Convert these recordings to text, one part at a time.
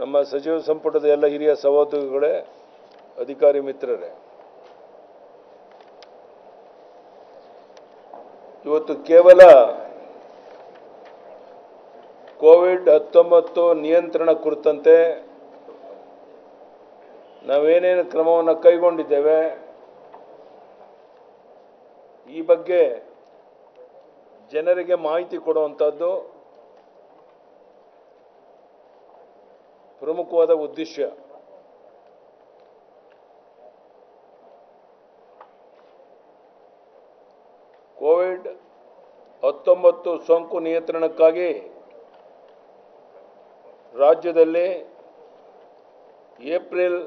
ನಮ್ಮ ಸಚಿವ ಸಂಪುಟದ ಎಲ್ಲ ಹಿರಿಯ ಸಹೋದ್ಯೋಗಿಗಳೇ, ಅಧಿಕಾರಿ ಮಿತ್ರರೇ. ಇವತ್ತು ಕೇವಲ ಕೋವಿಡ್ ಹತ್ತೊಂಬತ್ತು ನಿಯಂತ್ರಣ ಕುರಿತಂತೆ ನಾವೇನೇನು ಕ್ರಮವನ್ನು ಕೈಗೊಂಡಿದ್ದೇವೆ, ಈ ಬಗ್ಗೆ ಜನರಿಗೆ ಮಾಹಿತಿ ಕೊಡುವಂಥದ್ದು ಪ್ರಮುಖವಾದ ಉದ್ದೇಶ. ಕೋವಿಡ್ ಹತ್ತೊಂಬತ್ತು ಸೋಂಕು ನಿಯಂತ್ರಣಕ್ಕಾಗಿ ರಾಜ್ಯದಲ್ಲಿ ಏಪ್ರಿಲ್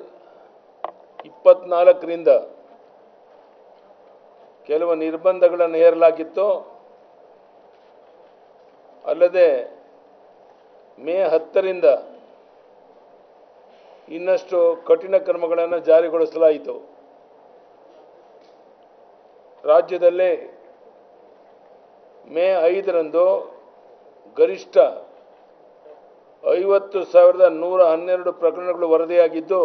ಇಪ್ಪತ್ನಾಲ್ಕರಿಂದ ಕೆಲವು ನಿರ್ಬಂಧಗಳನ್ನು ಹೇರಲಾಗಿತ್ತು. ಅಲ್ಲದೆ ಮೇ ಹತ್ತರಿಂದ ಇನ್ನಷ್ಟು ಕಠಿಣ ಕ್ರಮಗಳನ್ನು ಜಾರಿಗೊಳಿಸಲಾಯಿತು. ರಾಜ್ಯದಲ್ಲೇ ಮೇ ಐದರಂದು ಗರಿಷ್ಠ ಐವತ್ತು ಸಾವಿರದ ನೂರ ಹನ್ನೆರಡು ಪ್ರಕರಣಗಳು ವರದಿಯಾಗಿದ್ದು,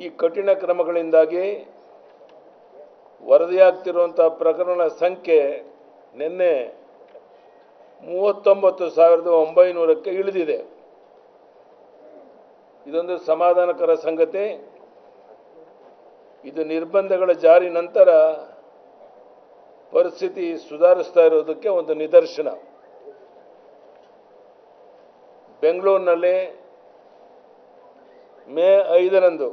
ಈ ಕಠಿಣ ಕ್ರಮಗಳಿಂದಾಗಿ ವರದಿಯಾಗ್ತಿರುವಂಥ ಪ್ರಕರಣಗಳ ಸಂಖ್ಯೆ ನಿನ್ನೆ ಮೂವತ್ತೊಂಬತ್ತು ಸಾವಿರದ ಒಂಬೈನೂರಕ್ಕೆ ಇಳಿದಿದೆ. ಇದೊಂದು ಸಮಾಧಾನಕರ ಸಂಗತಿ. ಇದು ನಿರ್ಬಂಧಗಳ ಜಾರಿ ನಂತರ ಪರಿಸ್ಥಿತಿ ಸುಧಾರಿಸ್ತಾ ಇರೋದಕ್ಕೆ ಒಂದು ನಿದರ್ಶನ. ಬೆಂಗಳೂರಿನಲ್ಲಿ ಮೇ ಐದರಂದು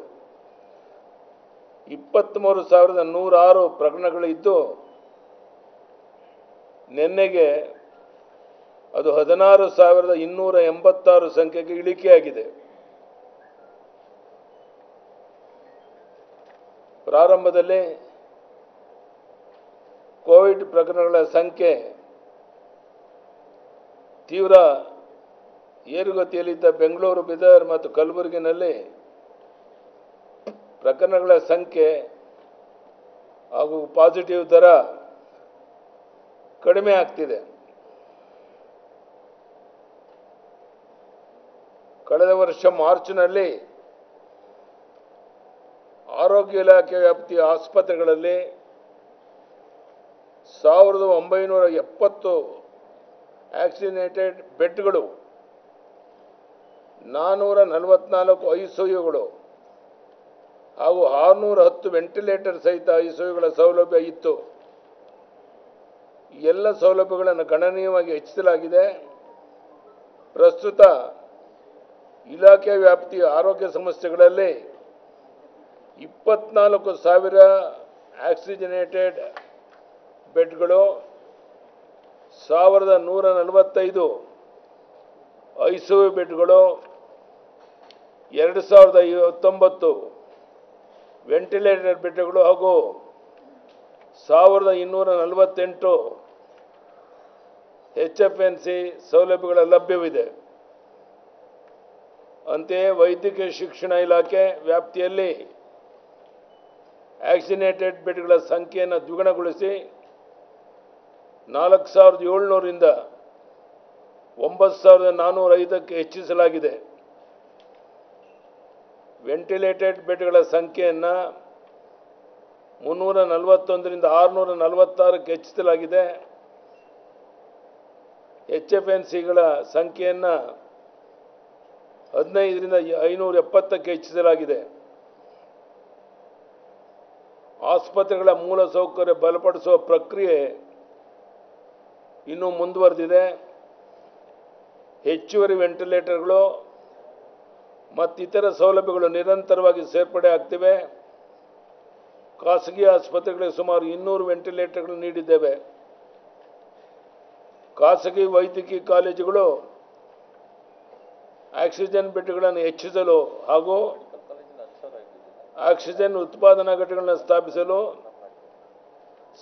ಇಪ್ಪತ್ತ್ಮೂರು ಸಾವಿರದ ನೂರಾರು ಪ್ರಕರಣಗಳಿದ್ದು, ನಿನ್ನೆಗೆ ಅದು ಹದಿನಾರು ಸಾವಿರದ ಇನ್ನೂರ ಎಂಬತ್ತಾರು ಸಂಖ್ಯೆಗೆ ಇಳಿಕೆಯಾಗಿದೆ. ಪ್ರಾರಂಭದಲ್ಲಿ ಕೋವಿಡ್ ಪ್ರಕರಣಗಳ ಸಂಖ್ಯೆ ತೀವ್ರ ಏರುಗತಿಯಲ್ಲಿದ್ದ ಬೆಂಗಳೂರು, ಬೀದರ್ ಮತ್ತು ಕಲಬುರಗಿನಲ್ಲಿ ಪ್ರಕರಣಗಳ ಸಂಖ್ಯೆ ಹಾಗೂ ಪಾಸಿಟಿವ್ ದರ ಕಡಿಮೆ ಆಗ್ತಿದೆ. ಕಳೆದ ವರ್ಷ ಮಾರ್ಚ್ನಲ್ಲಿ ಆರೋಗ್ಯ ಇಲಾಖೆ ವ್ಯಾಪ್ತಿಯ ಆಸ್ಪತ್ರೆಗಳಲ್ಲಿ ಸಾವಿರದ ಒಂಬೈನೂರ ಎಪ್ಪತ್ತು ಆಕ್ಸಿನೇಟೆಡ್ ಬೆಡ್ಗಳು ನಾನ್ನೂರ ನಲವತ್ನಾಲ್ಕು ಐಸಿಯುಗಳು ಹಾಗೂ ಆರುನೂರ ಹತ್ತು ವೆಂಟಿಲೇಟರ್ ಸಹಿತ ಐಸಿಯುಗಳ ಸೌಲಭ್ಯ ಇತ್ತು. ಎಲ್ಲ ಸೌಲಭ್ಯಗಳನ್ನು ಗಣನೀಯವಾಗಿ ಹೆಚ್ಚಿಸಲಾಗಿದೆ. ಪ್ರಸ್ತುತ ಇಲಾಖೆ ವ್ಯಾಪ್ತಿಯ ಆರೋಗ್ಯ ಸಂಸ್ಥೆಗಳಲ್ಲಿ ಇಪ್ಪತ್ನಾಲ್ಕು ಸಾವಿರ ಆಕ್ಸಿಜನೇಟೆಡ್ ಬೆಡ್ಗಳು ಸಾವಿರದ ನೂರ ನಲವತ್ತೈದು ಐಸಿಯು ಬೆಡ್ಗಳು ಎರಡು ಸಾವಿರದ ಹತ್ತೊಂಬತ್ತು ವೆಂಟಿಲೇಟರ್ ಬೆಡ್ಗಳು ಹಾಗೂ ಸಾವಿರದ ಇನ್ನೂರ ನಲವತ್ತೆಂಟು ಎಚ್ ಎಫ್ ಎನ್ ಸಿ ಸೌಲಭ್ಯಗಳ ಲಭ್ಯವಿದೆ. ಅಂತೆಯೇ ವೈದ್ಯಕೀಯ ಶಿಕ್ಷಣ ಇಲಾಖೆ ವ್ಯಾಪ್ತಿಯಲ್ಲಿ ಆಕ್ಸಿನೇಟೆಡ್ ಬೆಡ್ಗಳ ಸಂಖ್ಯೆಯನ್ನು ದ್ವಿಗುಣಗೊಳಿಸಿ ನಾಲ್ಕು ಸಾವಿರದ ಏಳ್ನೂರಿಂದ ಒಂಬತ್ತು ಸಾವಿರದ ನಾನ್ನೂರ ಐದಕ್ಕೆ ಹೆಚ್ಚಿಸಲಾಗಿದೆ. ವೆಂಟಿಲೇಟೆಡ್ ಬೆಡ್ಗಳ ಸಂಖ್ಯೆಯನ್ನು ಮುನ್ನೂರ ನಲವತ್ತೊಂದರಿಂದ ಆರುನೂರ ನಲವತ್ತಾರಕ್ಕೆ ಹೆಚ್ಚಿಸಲಾಗಿದೆ. ಎಚ್ ಎಫ್ ಎನ್ ಸಿಗಳ ಸಂಖ್ಯೆಯನ್ನು ಹದಿನೈದರಿಂದ ಐನೂರ ಎಪ್ಪತ್ತಕ್ಕೆ ಹೆಚ್ಚಿಸಲಾಗಿದೆ. ಆಸ್ಪತ್ರೆಗಳ ಮೂಲ ಸೌಕರ್ಯ ಬಲಪಡಿಸುವ ಪ್ರಕ್ರಿಯೆ ಇನ್ನೂ ಮುಂದುವರೆದಿದೆ. ಹೆಚ್ಚುವರಿ ವೆಂಟಿಲೇಟರ್ಗಳು ಮತ್ತಿತರ ಸೌಲಭ್ಯಗಳು ನಿರಂತರವಾಗಿ ಸೇರ್ಪಡೆ ಆಗ್ತಿವೆ. ಖಾಸಗಿ ಆಸ್ಪತ್ರೆಗಳಿಗೆ ಸುಮಾರು ಇನ್ನೂರು ವೆಂಟಿಲೇಟರ್ಗಳು ನೀಡಿದ್ದೇವೆ. ಖಾಸಗಿ ವೈದ್ಯಕೀಯ ಕಾಲೇಜುಗಳು ಆಕ್ಸಿಜನ್ ಬೆಡ್ಗಳನ್ನು ಹೆಚ್ಚಿಸಲು ಹಾಗೂ ಆಕ್ಸಿಜನ್ ಉತ್ಪಾದನಾ ಘಟಕಗಳನ್ನು ಸ್ಥಾಪಿಸಲು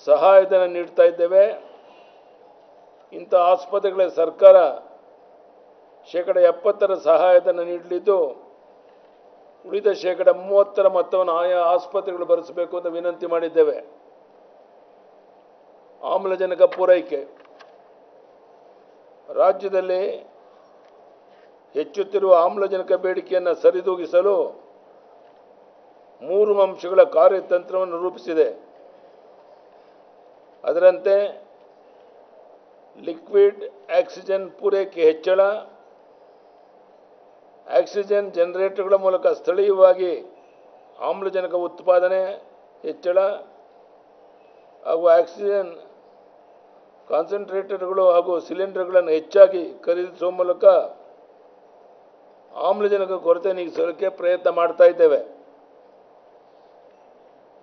ಸಹಾಯಧನ ನೀಡ್ತಾ ಇದ್ದೇವೆ. ಇಂಥ ಆಸ್ಪತ್ರೆಗಳಿಗೆ ಸರ್ಕಾರ ಶೇಕಡ ಎಪ್ಪತ್ತರ ಸಹಾಯಧನ ನೀಡಲಿದ್ದು, ಉಳಿದ ಶೇಕಡ ಮೂವತ್ತರ ಮೊತ್ತವನ್ನು ಆಯಾ ಆಸ್ಪತ್ರೆಗಳು ಭರಿಸಬೇಕು ಅಂತ ವಿನಂತಿ ಮಾಡಿದ್ದೇವೆ. ಆಮ್ಲಜನಕ ಪೂರೈಕೆ. ರಾಜ್ಯದಲ್ಲಿ ಹೆಚ್ಚುತ್ತಿರುವ ಆಮ್ಲಜನಕ ಬೇಡಿಕೆಯನ್ನು ಸರಿದೂಗಿಸಲು ಮೂರು ಅಂಶಗಳ ಕಾರ್ಯತಂತ್ರವನ್ನು ರೂಪಿಸಿದೆ. ಅದರಂತೆ ಲಿಕ್ವಿಡ್ ಆಕ್ಸಿಜನ್ ಪೂರೈಕೆ ಹೆಚ್ಚಳ, ಆಕ್ಸಿಜನ್ ಜನರೇಟರ್ಗಳ ಮೂಲಕ ಸ್ಥಳೀಯವಾಗಿ ಆಮ್ಲಜನಕ ಉತ್ಪಾದನೆ ಹೆಚ್ಚಳ ಹಾಗೂ ಆಕ್ಸಿಜನ್ ಕಾನ್ಸಂಟ್ರೇಟರ್ಗಳು ಹಾಗೂ ಸಿಲಿಂಡರ್ಗಳನ್ನು ಹೆಚ್ಚಾಗಿ ಖರೀದಿಸುವ ಮೂಲಕ ಆಮ್ಲಜನಕ ಕೊರತೆ ನೀಗಿಸೋದಕ್ಕೆ ಪ್ರಯತ್ನ ಮಾಡ್ತಾ ಇದ್ದೇವೆ.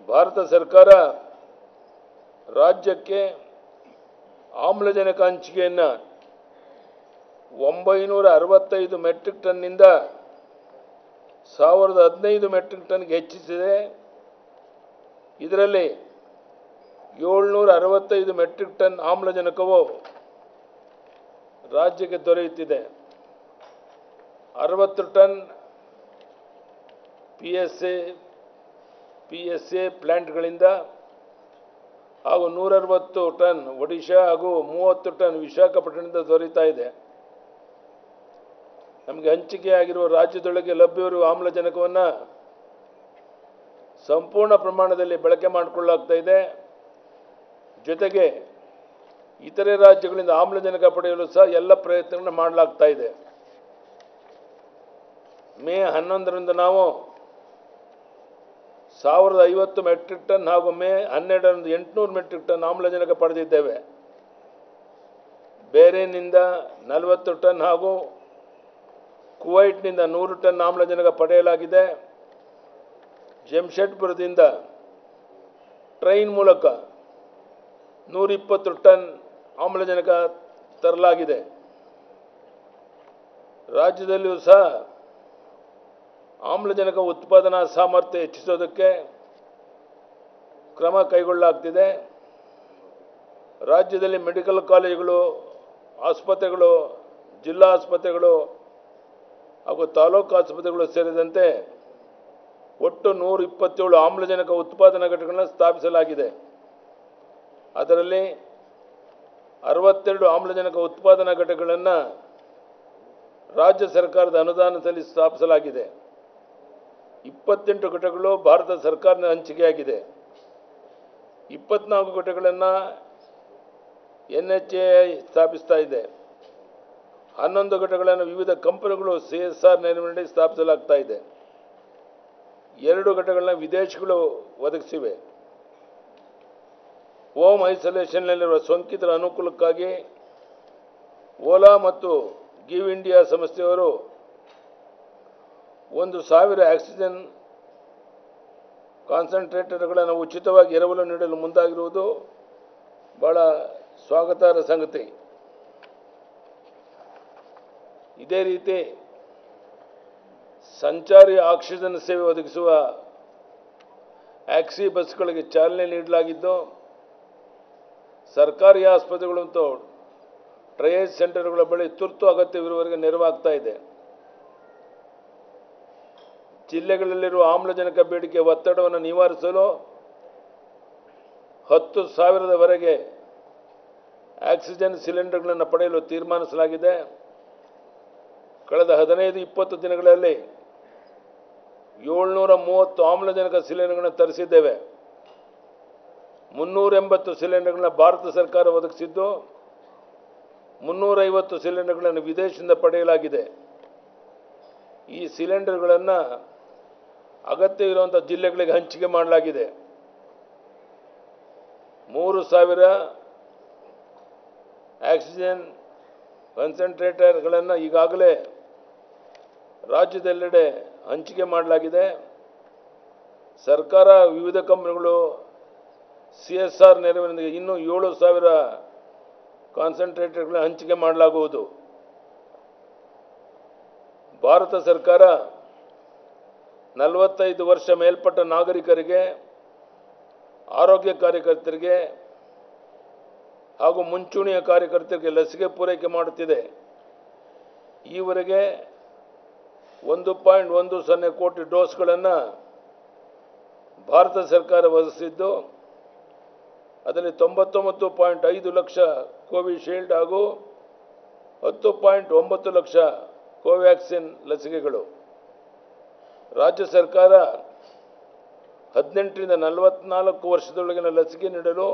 ಭಾರತ ಸರ್ಕಾರ ರಾಜ್ಯಕ್ಕೆ ಆಮ್ಲಜನಕ ಹಂಚಿಕೆಯನ್ನು ಒಂಬೈನೂರ ಅರವತ್ತೈದು ಮೆಟ್ರಿಕ್ ಟನ್ನಿಂದ ಸಾವಿರದ ಹದಿನೈದು ಮೆಟ್ರಿಕ್ ಟನ್ಗೆ ಹೆಚ್ಚಿಸಿದೆ. ಇದರಲ್ಲಿ ಏಳ್ನೂರ ಅರವತ್ತೈದು ಮೆಟ್ರಿಕ್ ಟನ್ ಆಮ್ಲಜನಕವು ರಾಜ್ಯಕ್ಕೆ ದೊರೆಯುತ್ತಿದೆ. ಅರವತ್ತು ton P S A P S A ಪ್ಲ್ಯಾಂಟ್ಗಳಿಂದ ಹಾಗೂ ನೂರರವತ್ತು ಟನ್ ಒಡಿಶಾ ಹಾಗೂ ಮೂವತ್ತು ಟನ್ ವಿಶಾಖಪಟ್ಟಣದಿಂದ ದೊರೀತಾ ಇದೆ. ನಮಗೆ ಹಂಚಿಕೆಯಾಗಿರುವ ರಾಜ್ಯದೊಳಗೆ ಲಭ್ಯವಿರುವ ಆಮ್ಲಜನಕವನ್ನು ಸಂಪೂರ್ಣ ಪ್ರಮಾಣದಲ್ಲಿ ಬಳಕೆ ಮಾಡಿಕೊಳ್ಳಲಾಗ್ತಾ ಇದೆ. ಜೊತೆಗೆ ಇತರೆ ರಾಜ್ಯಗಳಿಂದ ಆಮ್ಲಜನಕ ಪಡೆಯಲು ಸಹ ಎಲ್ಲ ಪ್ರಯತ್ನಗಳನ್ನು ಮಾಡಲಾಗ್ತಾ ಇದೆ. ಮೇ ಹನ್ನೊಂದರಿಂದ ನಾವು ಸಾವಿರದ ಐವತ್ತು ಮೆಟ್ರಿಕ್ ಟನ್ ಹಾಗೂ ಮೇ ಹನ್ನೆರಡರಂದು ಎಂಟುನೂರು ಮೆಟ್ರಿಕ್ ಟನ್ ಆಮ್ಲಜನಕ ಪಡೆದಿದ್ದೇವೆ. ಬೇರೆನಿಂದ ನಲವತ್ತು ಟನ್ ಹಾಗೂ ಕುವೈಟ್ನಿಂದ ನೂರು ಟನ್ ಆಮ್ಲಜನಕ ಪಡೆಯಲಾಗಿದೆ. ಜಮ್ಶೆಡ್ಪುರದಿಂದ ಟ್ರೈನ್ ಮೂಲಕ ನೂರಿಪ್ಪತ್ತು ಟನ್ ಆಮ್ಲಜನಕ ತರಲಾಗಿದೆ. ರಾಜ್ಯದಲ್ಲಿಯೂ ಸಹ ಆಮ್ಲಜನಕ ಉತ್ಪಾದನಾ ಸಾಮರ್ಥ್ಯ ಹೆಚ್ಚಿಸೋದಕ್ಕೆ ಕ್ರಮ ಕೈಗೊಳ್ಳಲಾಗ್ತಿದೆ. ರಾಜ್ಯದಲ್ಲಿ ಮೆಡಿಕಲ್ ಕಾಲೇಜುಗಳು, ಆಸ್ಪತ್ರೆಗಳು, ಜಿಲ್ಲಾ ಆಸ್ಪತ್ರೆಗಳು ಹಾಗೂ ತಾಲೂಕು ಆಸ್ಪತ್ರೆಗಳು ಸೇರಿದಂತೆ ಒಟ್ಟು ನೂರ ಇಪ್ಪತ್ತೇಳು ಆಮ್ಲಜನಕ ಉತ್ಪಾದನಾ ಘಟಕಗಳನ್ನು ಸ್ಥಾಪಿಸಲಾಗಿದೆ. ಅದರಲ್ಲಿ ಅರವತ್ತೆರಡು ಆಮ್ಲಜನಕ ಉತ್ಪಾದನಾ ಘಟಕಗಳನ್ನು ರಾಜ್ಯ ಸರ್ಕಾರದ ಅನುದಾನದಲ್ಲಿ ಸ್ಥಾಪಿಸಲಾಗಿದೆ. ಇಪ್ಪತ್ತೆಂಟು ಘಟಕಗಳು ಭಾರತ ಸರ್ಕಾರದ ಹಂಚಿಕೆಯಾಗಿದೆ ಇಪ್ಪತ್ನಾಲ್ಕು ಘಟಕಗಳನ್ನು ಎನ್ ಎಚ್ ಎ ಸ್ಥಾಪಿಸ್ತಾ ಇದೆ. ಹನ್ನೊಂದು ಘಟಕಗಳನ್ನು ವಿವಿಧ ಕಂಪನಿಗಳು ಸಿ ಎಸ್ ಆರ್ ನೆರವಿನಲ್ಲಿ ಸ್ಥಾಪಿಸಲಾಗ್ತಾ ಇದೆ. ಎರಡು ಘಟಕಗಳನ್ನ ವಿದೇಶಗಳು ಒದಗಿಸಿವೆ. ಹೋಮ್ ಐಸೋಲೇಷನ್ನಲ್ಲಿರುವ ಸೋಂಕಿತರ ಅನುಕೂಲಕ್ಕಾಗಿ ಓಲಾ ಮತ್ತು ಗಿವ್ ಇಂಡಿಯಾ ಸಂಸ್ಥೆಯವರು ಒಂದು ಸಾವಿರ ಆಕ್ಸಿಜನ್ ಕಾನ್ಸಂಟ್ರೇಟರ್ಗಳನ್ನು ಉಚಿತವಾಗಿ ಎರವಲು ನೀಡಲು ಮುಂದಾಗಿರುವುದು ಬಹಳ ಸ್ವಾಗತಾರ್ಹ ಸಂಗತಿ. ಇದೇ ರೀತಿ ಸಂಚಾರಿ ಆಕ್ಸಿಜನ್ ಸೇವೆ ಒದಗಿಸುವ ಆಕ್ಸಿ ಬಸ್ಗಳಿಗೆ ಚಾಲನೆ ನೀಡಲಾಗಿದ್ದು, ಸರ್ಕಾರಿ ಆಸ್ಪತ್ರೆಗಳಂತೂ ಟ್ರಯೇಜ್ ಸೆಂಟರ್ಗಳ ಬಳಿ ತುರ್ತು ಅಗತ್ಯವಿರುವವರಿಗೆ ನೆರವಾಗ್ತಾ ಇದೆ. ಜಿಲ್ಲೆಗಳಲ್ಲಿರುವ ಆಮ್ಲಜನಕ ಬೇಡಿಕೆ ಒತ್ತಡವನ್ನು ನಿವಾರಿಸಲು ಹತ್ತು ಸಾವಿರದವರೆಗೆ ಆಕ್ಸಿಜನ್ ಸಿಲಿಂಡರ್ಗಳನ್ನು ಪಡೆಯಲು ತೀರ್ಮಾನಿಸಲಾಗಿದೆ. ಕಳೆದ ಹದಿನೈದು, ಇಪ್ಪತ್ತು ದಿನಗಳಲ್ಲಿ ಏಳ್ನೂರ ಮೂವತ್ತು ಆಮ್ಲಜನಕ ಸಿಲಿಂಡರ್ಗಳನ್ನು ತರಿಸಿದ್ದೇವೆ. ಮುನ್ನೂರ ಎಂಬತ್ತು ಸಿಲಿಂಡರ್ಗಳನ್ನ ಭಾರತ ಸರ್ಕಾರ ಒದಗಿಸಿದ್ದು, ಮುನ್ನೂರೈವತ್ತು ಸಿಲಿಂಡರ್ಗಳನ್ನು ವಿದೇಶದಿಂದ ಪಡೆಯಲಾಗಿದೆ. ಈ ಸಿಲಿಂಡರ್ಗಳನ್ನು ಅಗತ್ಯ ಇರುವಂಥ ಜಿಲ್ಲೆಗಳಿಗೆ ಹಂಚಿಕೆ ಮಾಡಲಾಗಿದೆ. ಮೂರು ಸಾವಿರ ಆಕ್ಸಿಜನ್ ಕನ್ಸಂಟ್ರೇಟರ್ಗಳನ್ನು ಈಗಾಗಲೇ ರಾಜ್ಯದೆಲ್ಲೆಡೆ ಹಂಚಿಕೆ ಮಾಡಲಾಗಿದೆ. ಸರ್ಕಾರ ವಿವಿಧ ಕಂಪನಿಗಳು ಸಿ ಎಸ್ ಆರ್ ನೆರವಿನೊಂದಿಗೆ ಇನ್ನೂ ಏಳು ಸಾವಿರ ಕಾನ್ಸಂಟ್ರೇಟರ್ಗಳನ್ನ ಹಂಚಿಕೆ ಮಾಡಲಾಗುವುದು. ಭಾರತ ಸರ್ಕಾರ ನಲವತ್ತೈದು ವರ್ಷ ಮೇಲ್ಪಟ್ಟ ನಾಗರಿಕರಿಗೆ, ಆರೋಗ್ಯ ಕಾರ್ಯಕರ್ತರಿಗೆ ಹಾಗೂ ಮುಂಚೂಣಿಯ ಕಾರ್ಯಕರ್ತರಿಗೆ ಲಸಿಕೆ ಪೂರೈಕೆ ಮಾಡುತ್ತಿದೆ. ಈವರೆಗೆ ಒಂದು ಪಾಯಿಂಟ್ ಒಂದು ಸೊನ್ನೆ ಕೋಟಿ ಡೋಸ್ಗಳನ್ನು ಭಾರತ ಸರ್ಕಾರ ಒದಗಿಸಿದ್ದು, ಅದರಲ್ಲಿ ತೊಂಬತ್ತೊಂಬತ್ತು ಪಾಯಿಂಟ್ ಐದು ಲಕ್ಷ ಕೋವಿಶೀಲ್ಡ್ ಹಾಗೂ ಹತ್ತು ಪಾಯಿಂಟ್ ಒಂಬತ್ತು ಲಕ್ಷ ಕೋವ್ಯಾಕ್ಸಿನ್ ಲಸಿಕೆಗಳು. ರಾಜ್ಯ ಸರ್ಕಾರ ಹದಿನೆಂಟರಿಂದ ನಲವತ್ನಾಲ್ಕು ವರ್ಷದೊಳಗಿನ ಲಸಿಕೆ ನೀಡಲು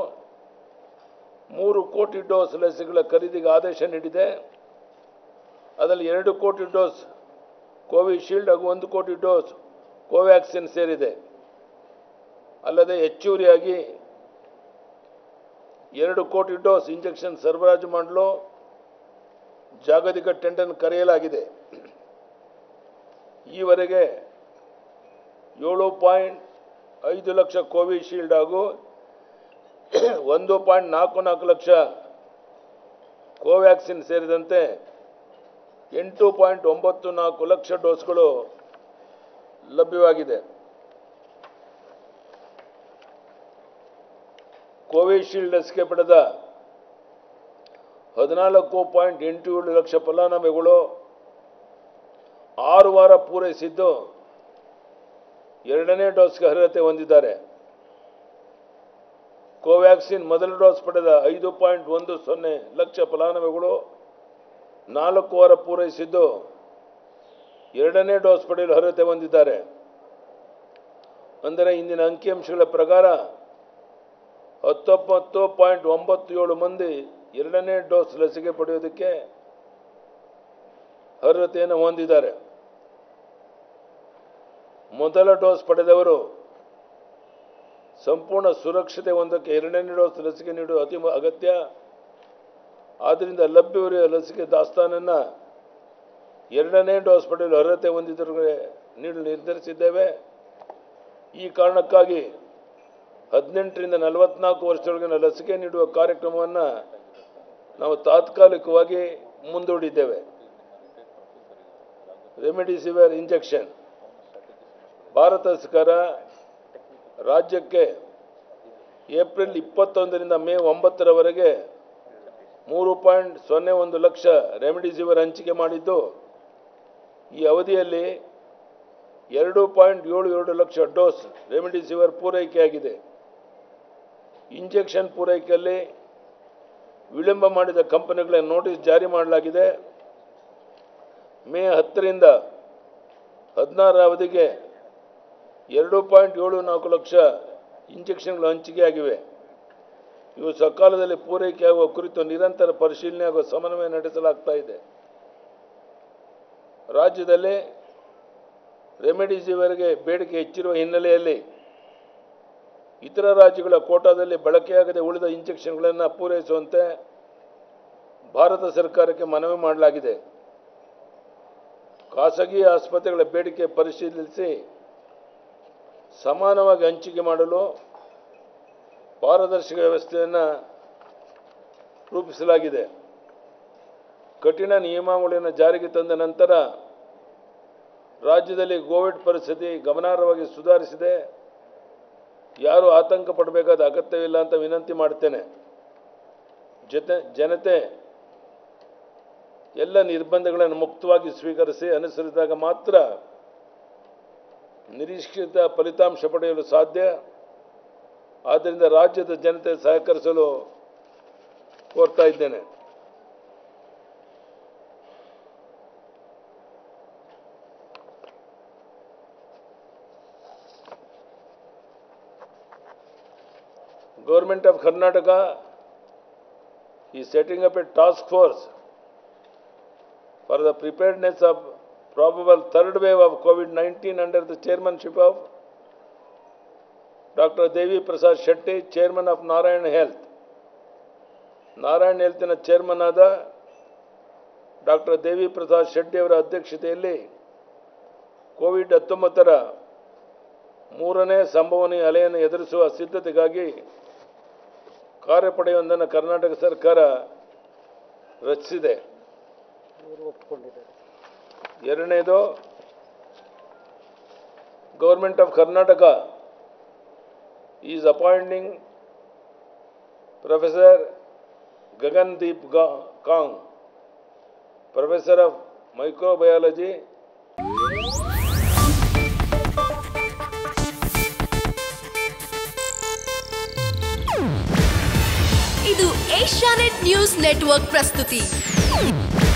ಮೂರು ಕೋಟಿ ಡೋಸ್ ಲಸಿಕೆಗಳ ಖರೀದಿಗೆ ಆದೇಶ ನೀಡಿದೆ. ಅದರಲ್ಲಿ ಎರಡು ಕೋಟಿ ಡೋಸ್ ಕೋವಿಶೀಲ್ಡ್ ಹಾಗೂ ಒಂದು ಕೋಟಿ ಡೋಸ್ ಕೋವ್ಯಾಕ್ಸಿನ್ ಸೇರಿದೆ. ಅಲ್ಲದೆ ಹೆಚ್ಚುವರಿಯಾಗಿ ಎರಡು ಕೋಟಿ ಡೋಸ್ ಇಂಜೆಕ್ಷನ್ ಸರಬರಾಜು ಮಾಡಲು ಜಾಗತಿಕ ಟೆಂಡರ್ ಕರೆಯಲಾಗಿದೆ. ಈವರೆಗೆ ಏಳು ಪಾಯಿಂಟ್ ಐದು ಲಕ್ಷ ಕೋವಿಶೀಲ್ಡ್ ಹಾಗೂ ಒಂದು ಪಾಯಿಂಟ್ ನಾಲ್ಕು ನಾಲ್ಕು ಲಕ್ಷ ಕೋವ್ಯಾಕ್ಸಿನ್ ಸೇರಿದಂತೆ ಎಂಟು ಪಾಯಿಂಟ್ ಒಂಬತ್ತು ನಾಲ್ಕು ಲಕ್ಷ ಡೋಸ್ಗಳು ಲಭ್ಯವಾಗಿದೆ. ಕೋವಿಶೀಲ್ಡ್ ಲಸಿಕೆ ಪಡೆದ ಹದಿನಾಲ್ಕು ಪಾಯಿಂಟ್ ಎಂಟು ಏಳು ಲಕ್ಷ ಫಲಾನುಭವಿಗಳು ಆರು ವಾರ ಪೂರೈಸಿದ್ದು ಎರಡನೇ ಡೋಸ್ಗೆ ಅರ್ಹತೆ ಹೊಂದಿದ್ದಾರೆ. ಕೋವ್ಯಾಕ್ಸಿನ್ ಮೊದಲ ಡೋಸ್ ಪಡೆದ ಐದು ಪಾಯಿಂಟ್ ಒಂದು ಸೊನ್ನೆ ಲಕ್ಷ ಫಲಾನುಭವಿಗಳು ನಾಲ್ಕು ವಾರ ಪೂರೈಸಿದ್ದು ಎರಡನೇ ಡೋಸ್ ಪಡೆಯಲು ಅರ್ಹತೆ ಹೊಂದಿದ್ದಾರೆ. ಅಂದರೆ ಇಂದಿನ ಅಂಕಿಅಂಶಗಳ ಪ್ರಕಾರ ಹತ್ತೊಂಬತ್ತು ಪಾಯಿಂಟ್ ಒಂಬತ್ತು ಏಳು ಮಂದಿ ಎರಡನೇ ಡೋಸ್ ಲಸಿಕೆ ಪಡೆಯೋದಕ್ಕೆ ಅರ್ಹತೆಯನ್ನು ಹೊಂದಿದ್ದಾರೆ. ಮೊದಲ ಡೋಸ್ ಪಡೆದವರು ಸಂಪೂರ್ಣ ಸುರಕ್ಷತೆ ಒಂದಕ್ಕೆ ಎರಡನೇ ಡೋಸ್ ಲಸಿಕೆ ನೀಡುವ ಅತಿ ಅಗತ್ಯ. ಆದ್ದರಿಂದ ಲಭ್ಯವಿರುವ ಲಸಿಕೆ ದಾಸ್ತಾನನ್ನು ಎರಡನೇ ಡೋಸ್ ಪಡೆಯಲು ಅರ್ಹತೆ ಹೊಂದಿದವರಿಗೆ ನೀಡಲು ನಿರ್ಧರಿಸಿದ್ದೇವೆ. ಈ ಕಾರಣಕ್ಕಾಗಿ ಹದಿನೆಂಟರಿಂದ ನಲವತ್ನಾಲ್ಕು ವರ್ಷದೊಳಗಿನ ಲಸಿಕೆ ನೀಡುವ ಕಾರ್ಯಕ್ರಮವನ್ನು ನಾವು ತಾತ್ಕಾಲಿಕವಾಗಿ ಮುಂದೂಡಿದ್ದೇವೆ. Remdesivir injection. ಭಾರತ ಸರ್ಕಾರ ರಾಜ್ಯಕ್ಕೆ ಏಪ್ರಿಲ್ ಇಪ್ಪತ್ತೊಂದರಿಂದ ಮೇ ಒಂಬತ್ತರವರೆಗೆ ಮೂರು ಪಾಯಿಂಟ್ ಸೊನ್ನೆ ಒಂದು ಲಕ್ಷ ರೆಮಿಡಿಸಿವಿರ್ ಹಂಚಿಕೆ ಮಾಡಿದ್ದು. ಈ ಅವಧಿಯಲ್ಲಿ ಎರಡು ಪಾಯಿಂಟ್ ಏಳು ಎರಡು ಲಕ್ಷ ಡೋಸ್ ರೆಮಿಡಿಸಿವಿರ್ ಪೂರೈಕೆಯಾಗಿದೆ ಇಂಜೆಕ್ಷನ್ ಪೂರೈಕೆಯಲ್ಲಿ ವಿಳಂಬ ಮಾಡಿದ ಕಂಪನಿಗಳ ನೋಟಿಸ್ ಜಾರಿ ಮಾಡಲಾಗಿದೆ. ಮೇ ಹತ್ತರಿಂದ ಹದಿನಾರರ ಅವಧಿಗೆ ಎರಡು ಪಾಯಿಂಟ್ ಏಳು ನಾಲ್ಕು ಲಕ್ಷ ಇಂಜೆಕ್ಷನ್ಗಳು ಹಂಚಿಕೆಯಾಗಿವೆ ಇವು ಸಕಾಲದಲ್ಲಿ ಪೂರೈಕೆಯಾಗುವ ಕುರಿತು ನಿರಂತರ ಪರಿಶೀಲನೆ ಹಾಗೂ ಸಮನ್ವಯ ನಡೆಸಲಾಗ್ತಾ ಇದೆ. ರಾಜ್ಯದಲ್ಲಿ ರೆಮಿಡಿಸಿವಿರ್ಗೆ ಬೇಡಿಕೆ ಹೆಚ್ಚಿರುವ ಹಿನ್ನೆಲೆಯಲ್ಲಿ ಇತರ ರಾಜ್ಯಗಳ ಕೋಟಾದಲ್ಲಿ ಬಳಕೆಯಾಗದೆ ಉಳಿದ ಇಂಜೆಕ್ಷನ್ಗಳನ್ನು ಪೂರೈಸುವಂತೆ ಭಾರತ ಸರ್ಕಾರಕ್ಕೆ ಮನವಿ ಮಾಡಲಾಗಿದೆ. ಖಾಸಗಿ ಆಸ್ಪತ್ರೆಗಳ ಬೇಡಿಕೆ ಪರಿಶೀಲಿಸಿ ಸಮಾನವಾಗಿ ಹಂಚಿಕೆ ಮಾಡಲು ಪಾರದರ್ಶಕ ವ್ಯವಸ್ಥೆಯನ್ನು ರೂಪಿಸಲಾಗಿದೆ. ಕಠಿಣ ನಿಯಮಾವಳಿಯನ್ನು ಜಾರಿಗೆ ತಂದ ನಂತರ ರಾಜ್ಯದಲ್ಲಿ ಕೋವಿಡ್ ಪರಿಸ್ಥಿತಿ ಗಮನಾರ್ಹವಾಗಿ ಸುಧಾರಿಸಿದೆ. ಯಾರು ಆತಂಕ ಪಡಬೇಕಾದ ಅಗತ್ಯವಿಲ್ಲ ಅಂತ ವಿನಂತಿ ಮಾಡ್ತೇನೆ. ಜೊತೆ, ಜನತೆ ಎಲ್ಲ ನಿರ್ಬಂಧಗಳನ್ನು ಮುಕ್ತವಾಗಿ ಸ್ವೀಕರಿಸಿ ಅನುಸರಿಸಿದಾಗ ಮಾತ್ರ ನಿರೀಕ್ಷಿತ ಫಲಿತಾಂಶ ಪಡೆಯಲು ಸಾಧ್ಯ. ಆದ್ದರಿಂದ ರಾಜ್ಯದ ಜನತೆ ಸಹಕರಿಸಲು ಕೋರ್ತಾ ಇದ್ದೇನೆ. ಗೌರ್ಮೆಂಟ್ ಆಫ್ ಕರ್ನಾಟಕ ಈ setting up a task force for the preparedness of probable third wave of COVID-19 under the chairmanship of Dr. Devi Prasad Shetty chairman of Narayan Health. Narayana ಹೆಲ್ತಿನ chairman ಆದ ಡಾಕ್ಟರ್ ದೇವಿ ಪ್ರಸಾದ್ ಶೆಟ್ಟಿ ಅವರ ಅಧ್ಯಕ್ಷತೆಯಲ್ಲಿ Covid ಹತ್ತೊಂಬತ್ತರ ಮೂರನೇ ಸಂಭವನೀಯ ಅಲೆಯನ್ನು ಎದುರಿಸುವ ಸಿದ್ಧತೆಗಾಗಿ ಕಾರ್ಯಪಡೆಯೊಂದನ್ನು ಕರ್ನಾಟಕ ಸರ್ಕಾರ ರಚಿಸಿದೆ ಎರಡನೇದು government of Karnataka is appointing professor Gagandeep ಗಾ ಕಾಂಗ್ ಪ್ರೊಫೆಸರ್ ಆಫ್ ಮೈಕ್ರೋಬಯಾಲಜಿ ಇದು ಏಷ್ಯಾನೆಟ್ ನ್ಯೂಸ್ ನೆಟ್ವರ್ಕ್ ಪ್ರಸ್ತುತಿ.